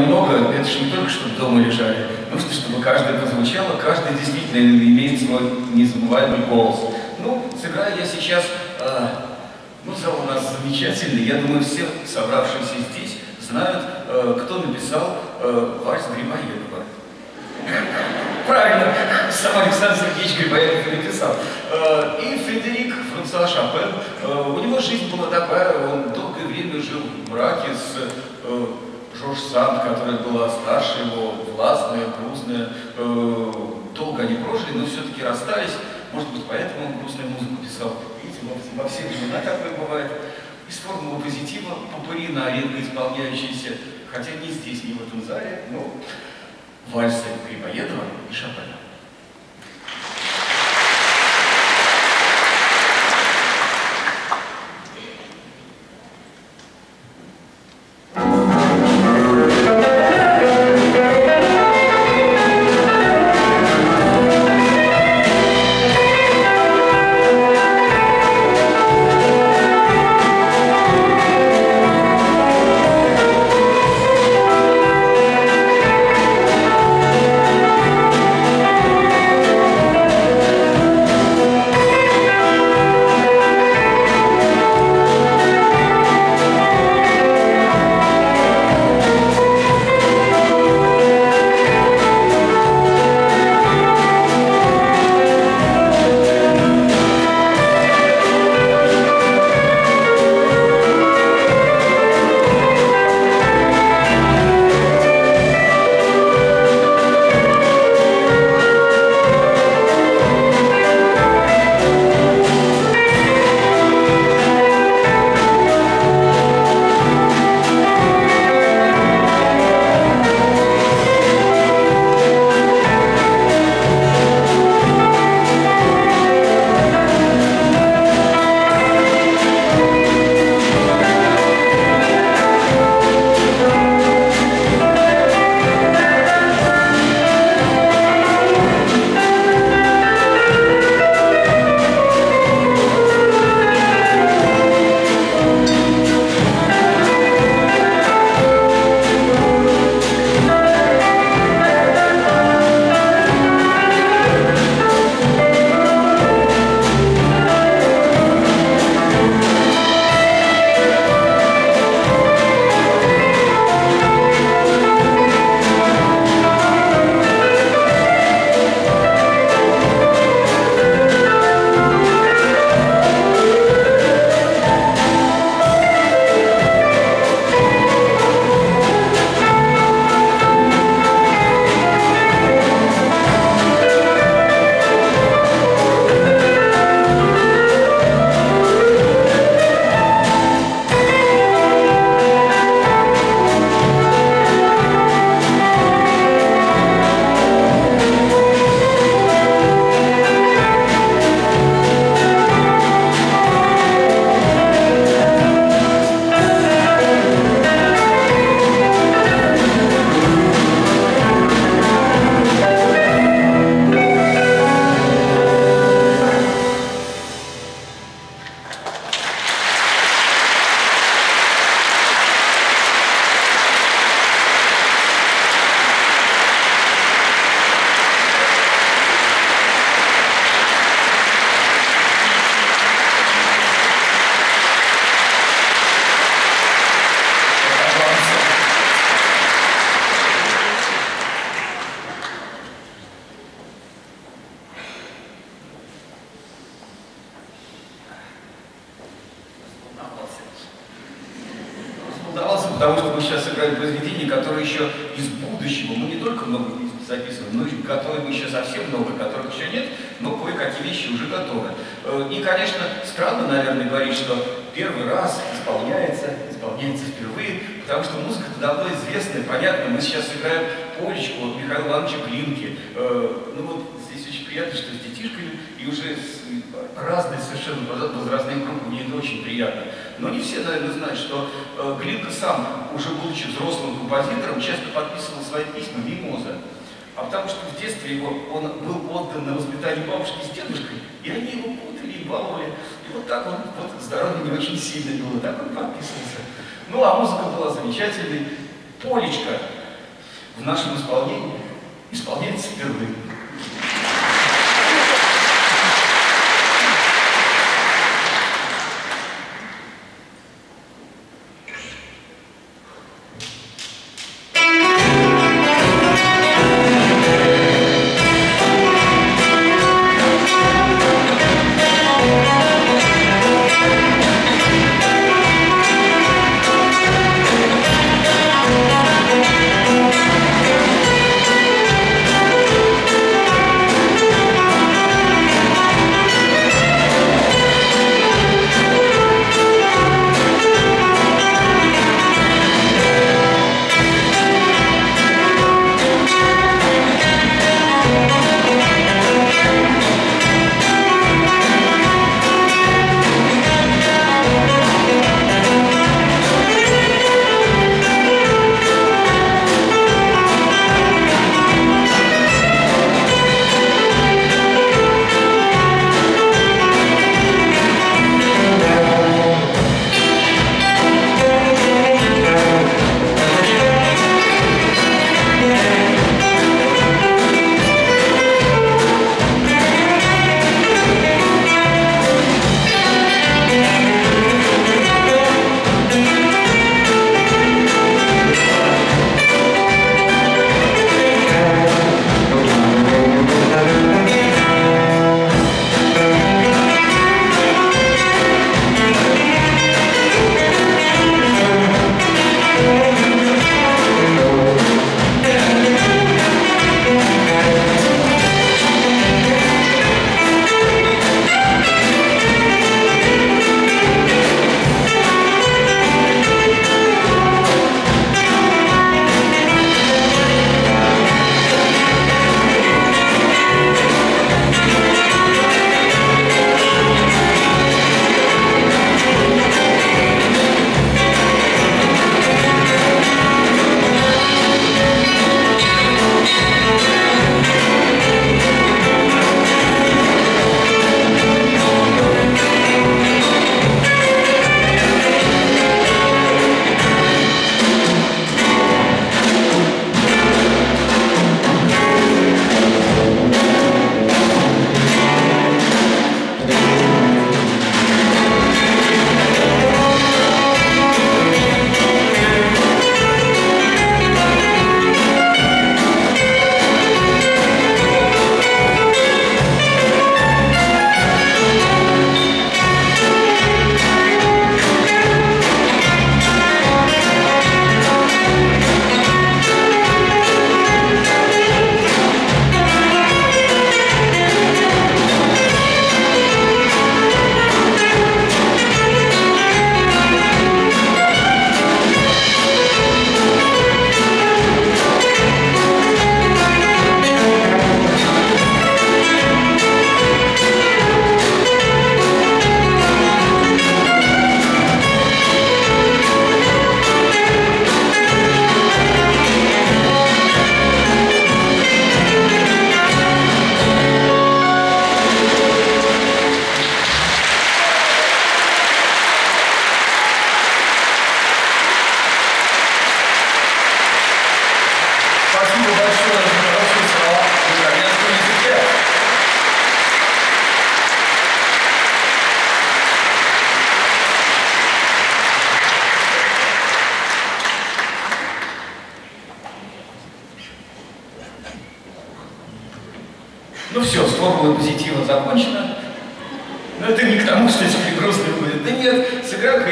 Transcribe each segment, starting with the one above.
много, это же не только чтобы дома лежали. Нужно, чтобы каждое прозвучало, каждый действительно имеет свой незабываемый голос. Ну, сыграю я сейчас, э, ну, зал у нас замечательный, я думаю, все собравшиеся здесь знают, э, кто написал э, вальс Грибоедова. Правильно, сам Александр Сергеевич Грибоедов написал. Э, и Фредерик Франсуа Шопен, э, у него жизнь была такая, он долгое время жил в браке с э, Жорж Санд, которая была старше его, властная, грустная. Э, долго они прожили, но все-таки расстались. Может быть, поэтому он грустную музыку писал. Видите, во, во все времена такое бывает. Из формулы позитива, попурина, редко исполняющаяся, хотя не здесь, не в этом зале, но вальсы Грибоедова и Шопена. Потому что мы сейчас сыграли произведение, которое еще из будущего, мы не только много записываем, но и готовы мы еще совсем много, которых еще нет, но кое-какие вещи уже готовы. Э, и, конечно, странно, наверное, говорить, что первый раз исполняется, исполняется впервые, потому что музыка давно известная, понятно, мы сейчас сыграем полечку от Михаила Ивановича Глинки. Э, ну вот здесь очень приятно, что с детишками и уже с разные совершенно возрастные группы, мне это очень приятно. Но не все, наверное, знают, что э, Глинка сам, уже будучи взрослым композитором, часто подписывал свои письма «Мимоза». А потому что в детстве его, он был отдан на воспитание бабушки с дедушкой, и они его путали и баловали. И вот так он, вот здоровье не очень сильно было, так он подписывался. Ну, а музыка была замечательной. Полечка в нашем исполнении исполняется впервые.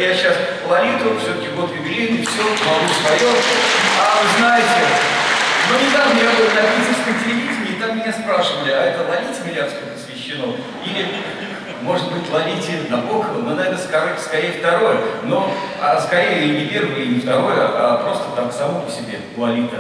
Я сейчас Лолиту, все-таки год юбилейный, все, могу свое. А вы знаете, ну недавно я был на питерском телевидении, и там меня спрашивали, а это Лолите Милявскому посвящено? Или, может быть, Лолите Набокова? Ну, наверное, скорее, скорее второе. Но, а скорее не первое, и не второе, а просто так само по себе Лолита.